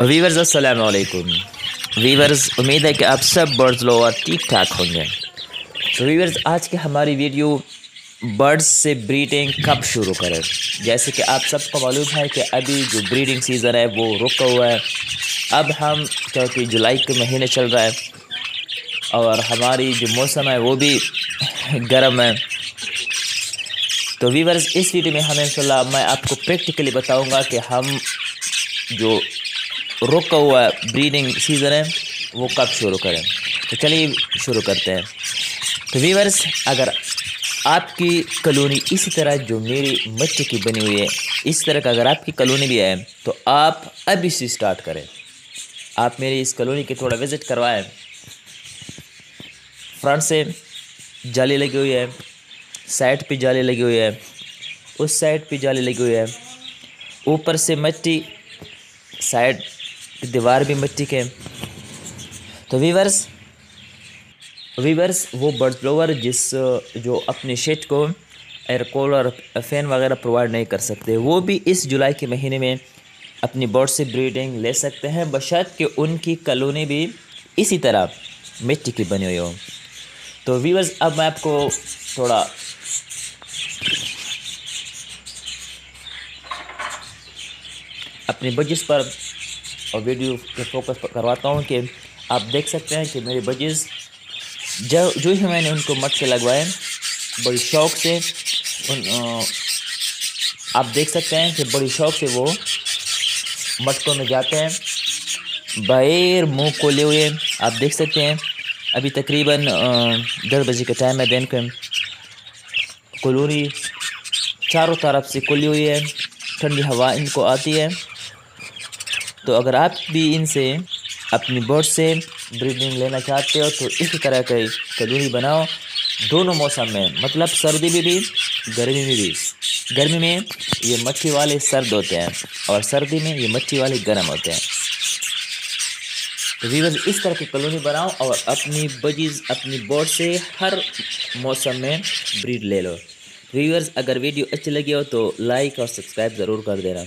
Viewers अस्सलाम वालेकुम viewers उम्मीद है कि आप सब बर्ड्स लोअर ठीक ठाक होंगे तो वीवर्स आज की हमारी वीडियो बर्ड्स से ब्रीडिंग कब शुरू करें जैसे कि आप सबको मालूम है कि अभी जो ब्रीडिंग सीज़न है वो रुका हुआ है अब हम क्योंकि जुलाई के महीने चल रहा है और हमारी जो मौसम है वो भी गर्म है तो वीवर्स इस वीडियो में हमें इंशाल्लाह, मैं आपको प्रैक्टिकली बताऊँगा कि हम जो रुका हुआ ब्रीडिंग सीज़न है, वो कब शुरू करें? तो चलिए शुरू करते हैं। तो वीवर्स अगर आपकी कॉलोनी इसी तरह जो मेरी मिट्टी की बनी हुई है, इस तरह का अगर आपकी कॉलोनी भी है तो आप अभी से स्टार्ट करें। आप मेरी इस कॉलोनी की थोड़ा विज़िट करवाएँ। फ्रंट से जाली लगी हुई है साइड पे जाली लगी हुई है, उस साइड पे जाली लगी हुई है। ऊपर से मिट्टी साइड दीवार भी मिट्टी के तो वीवर्स वीवर्स वो बर्ड ब्लोवर जिस, जो अपने शेड को एयर कूलर फ़ैन वगैरह प्रोवाइड नहीं कर सकते, वो भी इस जुलाई के महीने में अपनी बर्ड से ब्रीडिंग ले सकते हैं, बशर्त कि उनकी कॉलोनी भी इसी तरह मिट्टी की बनी हुई हो। तो वीवर्स अब मैं आपको थोड़ा अपने बजिस पर और वीडियो पे फोकस करवाता हूँ कि आप देख सकते हैं कि मेरे बजेज़ जो जो ही मैंने उनको मटके लगवाए, बड़ी शौक से, उन आप देख सकते हैं कि बड़ी शौक से वो मटकों में जाते हैं बाहर मुँह खोले हुए, आप देख सकते हैं। अभी तकरीबन दस बजे का टाइम है दिन का। कलोनी चारों तरफ़ से खुली हुई है, ठंडी हवा इनको आती है। तो अगर आप भी इनसे अपनी बर्ड से ब्रीडिंग लेना चाहते हो तो इस तरह का कदूरी बनाओ। दोनों मौसम में मतलब सर्दी में भी, गर्मी में भी। गर्मी में ये मच्छी वाले सर्द होते हैं और सर्दी में ये मच्छी वाले गर्म होते हैं। तो इस तरह की कॉलोनी बनाओ और अपनी बजीज अपनी बोर्ड से हर मौसम में ब्रीड ले लो। वीवर्स अगर वीडियो अच्छी लगी हो तो लाइक और सब्सक्राइब ज़रूर कर देना।